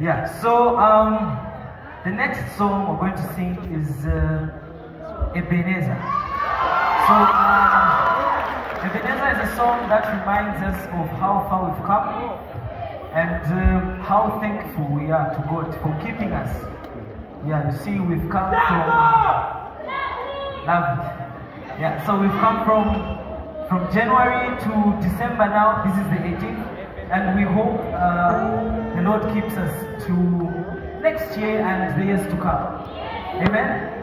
Yeah, so um, the next song we're going to sing is uh, Ebenezer. So uh, Ebenezer is a song that reminds us of how far we've come and um, how thankful we are to God for keeping us. Yeah, you see, we've come from love. Yeah, so we've come from from January to December now. This is the 18th, and we hope uh, the Lord keeps us to next year and the years to come. Amen.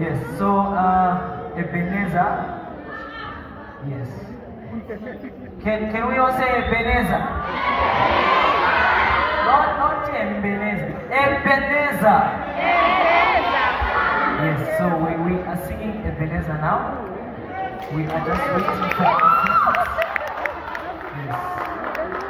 Yes. So uh, Ebenezer. Yes. Can can we all say Ebenezer? Not not Ebenezer. Ebenezer. Yes. So we, we are singing Ebenezer now. We are just waiting for Yes. One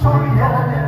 is